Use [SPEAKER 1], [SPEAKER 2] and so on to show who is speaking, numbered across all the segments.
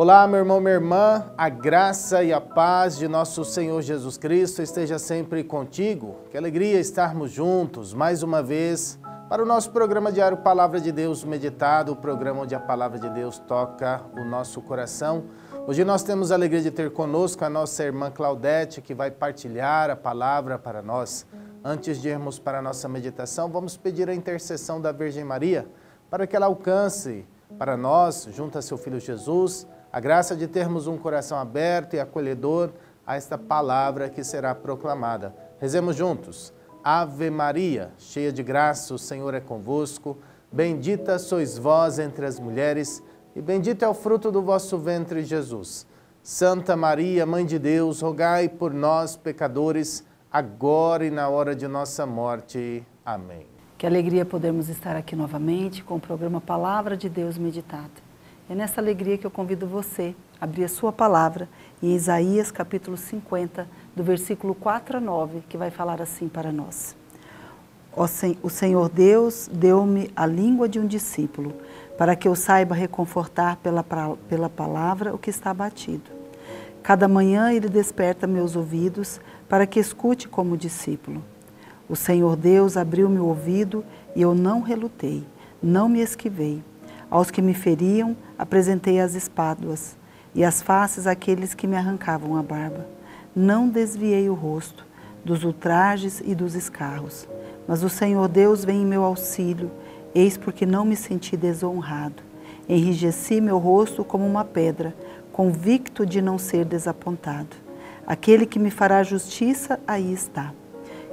[SPEAKER 1] Olá, meu irmão, minha irmã, a graça e a paz de nosso Senhor Jesus Cristo esteja sempre contigo. Que alegria estarmos juntos mais uma vez para o nosso programa diário Palavra de Deus Meditado, o programa onde a Palavra de Deus toca o nosso coração. Hoje nós temos a alegria de ter conosco a nossa irmã Claudete, que vai partilhar a palavra para nós. Antes de irmos para a nossa meditação, vamos pedir a intercessão da Virgem Maria para que ela alcance para nós, junto a seu Filho Jesus, a graça de termos um coração aberto e acolhedor a esta palavra que será proclamada. Rezemos juntos. Ave Maria, cheia de graça, o Senhor é convosco. Bendita sois vós entre as mulheres, e bendito é o fruto do vosso ventre, Jesus. Santa Maria, Mãe de Deus, rogai por nós, pecadores, agora e na hora de nossa morte. Amém.
[SPEAKER 2] Que alegria podermos estar aqui novamente com o programa Palavra de Deus Meditada. É nessa alegria que eu convido você a abrir a sua palavra em Isaías capítulo 50, do versículo 4 a 9, que vai falar assim para nós. O Senhor Deus deu-me a língua de um discípulo, para que eu saiba reconfortar pela, pela palavra o que está abatido. Cada manhã ele desperta meus ouvidos para que escute como discípulo. O Senhor Deus abriu meu ouvido e eu não relutei, não me esquivei. Aos que me feriam, apresentei as espáduas e as faces àqueles que me arrancavam a barba. Não desviei o rosto dos ultrajes e dos escarros. Mas o Senhor Deus vem em meu auxílio, eis porque não me senti desonrado. Enrijeci meu rosto como uma pedra, convicto de não ser desapontado. Aquele que me fará justiça, aí está.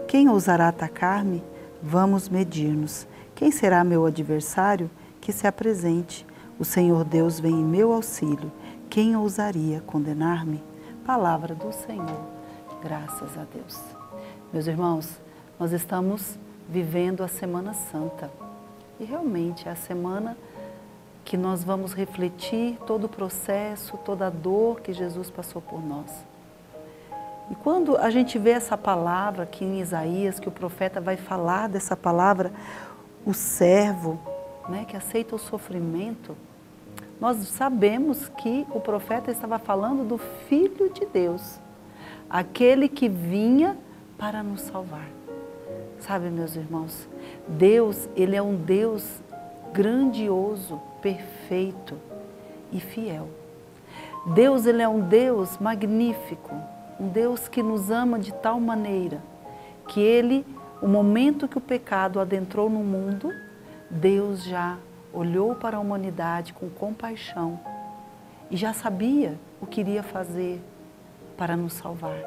[SPEAKER 2] Quem ousará atacar-me? Vamos medir-nos. Quem será meu adversário? Que se apresente. O Senhor Deus vem em meu auxílio. Quem ousaria condenar-me? Palavra do Senhor. Graças a Deus. Meus irmãos, nós estamos vivendo a Semana Santa. E realmente é a semana que nós vamos refletir todo o processo, toda a dor que Jesus passou por nós. E quando a gente vê essa palavra aqui em Isaías, que o profeta vai falar dessa palavra, o servo, né, que aceita o sofrimento, nós sabemos que o profeta estava falando do Filho de Deus, aquele que vinha para nos salvar. Sabe, meus irmãos, Deus, Ele é um Deus grandioso, perfeito e fiel. Deus, Ele é um Deus magnífico, um Deus que nos ama de tal maneira que Ele, o momento que o pecado adentrou no mundo, Deus já olhou para a humanidade com compaixão e já sabia o que iria fazer para nos salvar,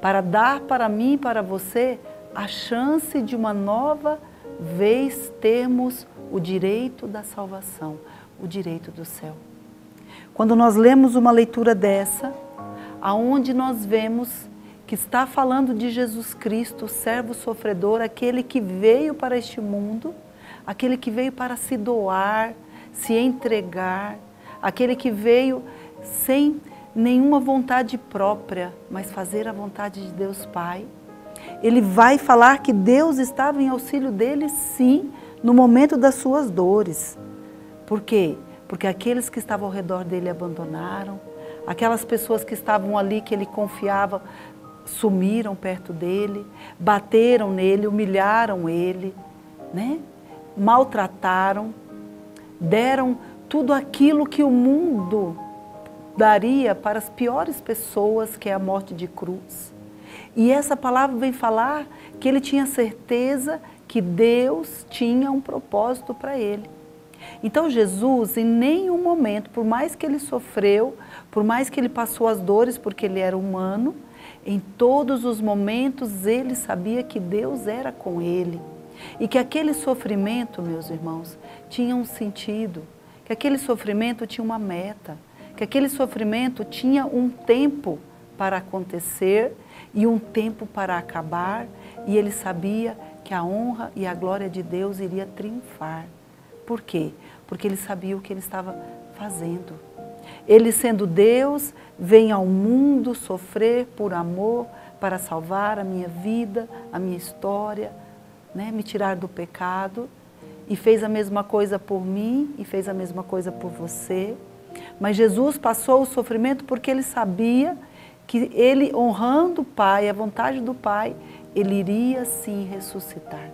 [SPEAKER 2] para dar para mim e para você a chance de uma nova vez termos o direito da salvação, o direito do céu. Quando nós lemos uma leitura dessa, aonde nós vemos que está falando de Jesus Cristo, servo sofredor, aquele que veio para este mundo, aquele que veio para se doar, se entregar, aquele que veio sem nenhuma vontade própria, mas fazer a vontade de Deus Pai. Ele vai falar que Deus estava em auxílio dele, sim, no momento das suas dores. Por quê? Porque aqueles que estavam ao redor dele abandonaram, Aquelas pessoas que estavam ali, que ele confiava, sumiram perto dele, bateram nele, humilharam ele, né? Maltrataram, deram tudo aquilo que o mundo daria para as piores pessoas, que é a morte de cruz. E essa palavra vem falar que ele tinha certeza que Deus tinha um propósito para ele. Então Jesus, em nenhum momento, por mais que ele sofreu, por mais que ele passou as dores, porque ele era humano, em todos os momentos ele sabia que Deus era com ele. E que aquele sofrimento, meus irmãos, tinha um sentido, que aquele sofrimento tinha uma meta, que aquele sofrimento tinha um tempo para acontecer e um tempo para acabar, e ele sabia que a honra e a glória de Deus iria triunfar. Por quê? Porque ele sabia o que ele estava fazendo. Ele, sendo Deus, vem ao mundo sofrer por amor para salvar a minha vida, a minha história, né? me tirar do pecado. E fez a mesma coisa por mim e fez a mesma coisa por você. Mas Jesus passou o sofrimento porque ele sabia que ele, honrando o Pai, a vontade do Pai, ele iria sim ressuscitar.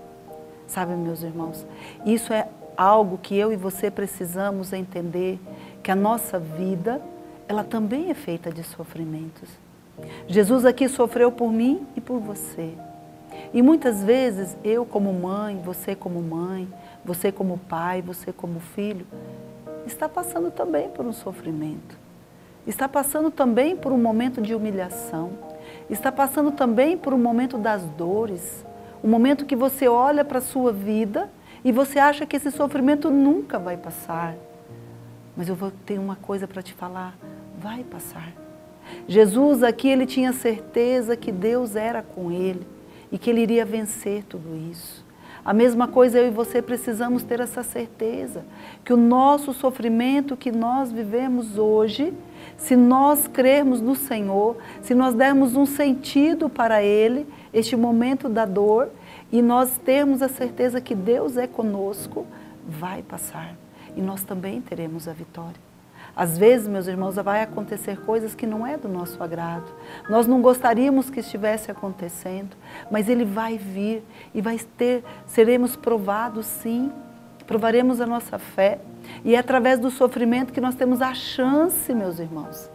[SPEAKER 2] Sabe, meus irmãos, isso é algo que eu e você precisamos entender, que a nossa vida, ela também é feita de sofrimentos. Jesus aqui sofreu por mim e por você. E muitas vezes eu como mãe, você como mãe, você como pai, você como filho, está passando também por um sofrimento. Está passando também por um momento de humilhação. Está passando também por um momento das dores. Um momento que você olha para a sua vida e você acha que esse sofrimento nunca vai passar. Mas eu vou ter uma coisa para te falar, vai passar. Jesus aqui, ele tinha certeza que Deus era com ele e que ele iria vencer tudo isso. A mesma coisa eu e você precisamos ter essa certeza, que o nosso sofrimento que nós vivemos hoje, se nós crermos no Senhor, se nós dermos um sentido para Ele, este momento da dor, e nós termos a certeza que Deus é conosco, vai passar. E nós também teremos a vitória. Às vezes, meus irmãos, vai acontecer coisas que não é do nosso agrado. Nós não gostaríamos que estivesse acontecendo, mas ele vai vir e vai ter, seremos provados sim, provaremos a nossa fé. E é através do sofrimento que nós temos a chance, meus irmãos,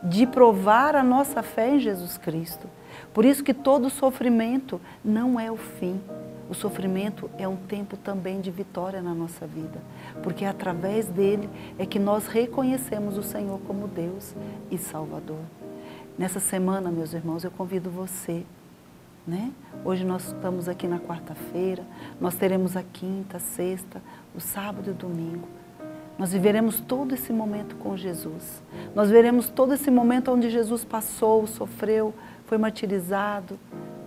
[SPEAKER 2] de provar a nossa fé em Jesus Cristo. Por isso que todo sofrimento não é o fim. O sofrimento é um tempo também de vitória na nossa vida, porque é através dele é que nós reconhecemos o Senhor como Deus e Salvador. Nessa semana, meus irmãos, eu convido você, né? Hoje nós estamos aqui na quarta-feira, nós teremos a quinta, sexta, o sábado e o domingo. Nós viveremos todo esse momento com Jesus. Nós veremos todo esse momento onde Jesus passou, sofreu, foi martirizado,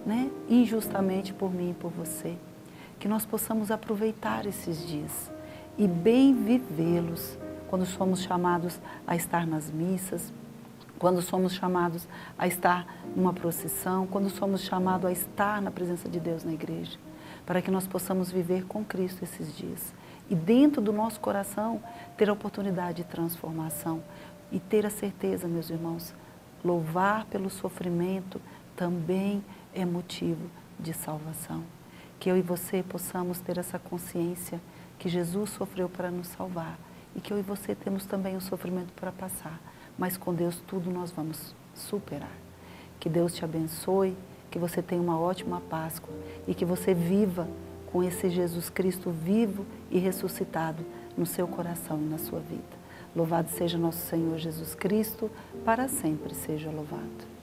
[SPEAKER 2] né, injustamente por mim e por você. Que nós possamos aproveitar esses dias e bem vivê-los quando somos chamados a estar nas missas, quando somos chamados a estar numa procissão, quando somos chamados a estar na presença de Deus na igreja, para que nós possamos viver com Cristo esses dias. E dentro do nosso coração ter a oportunidade de transformação e ter a certeza, meus irmãos, louvar pelo sofrimento também é motivo de salvação. Que eu e você possamos ter essa consciência que Jesus sofreu para nos salvar e que eu e você temos também o sofrimento para passar, mas com Deus tudo nós vamos superar. Que Deus te abençoe, que você tenha uma ótima Páscoa e que você viva com esse Jesus Cristo vivo e ressuscitado no seu coração e na sua vida. Louvado seja nosso Senhor Jesus Cristo, para sempre seja louvado.